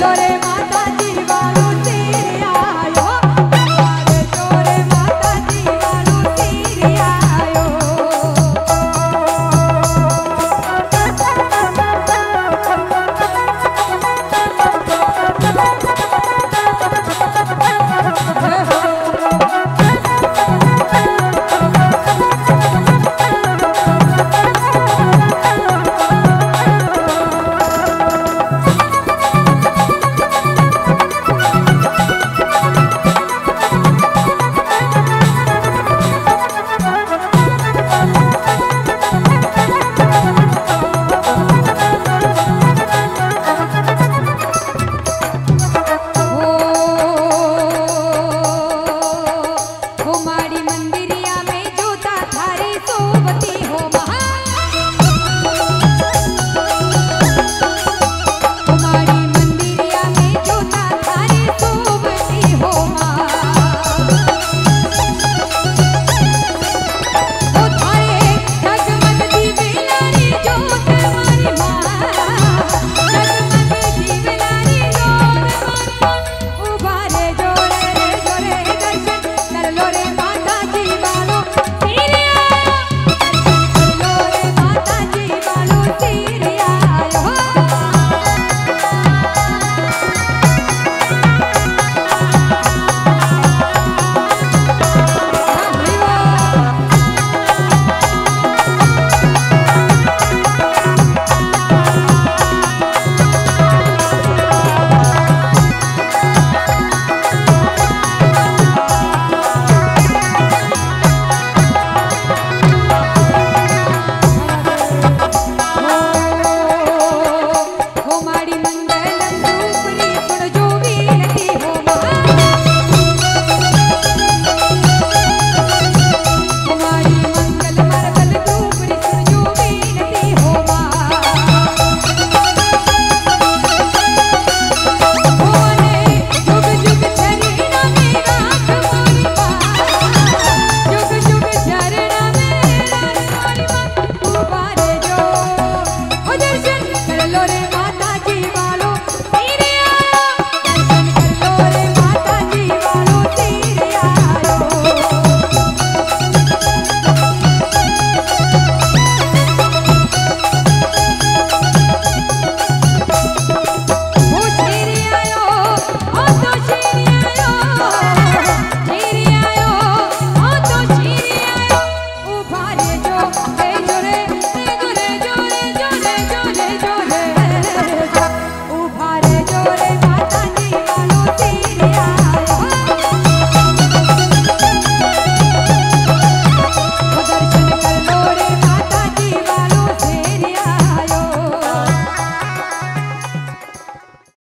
dolores.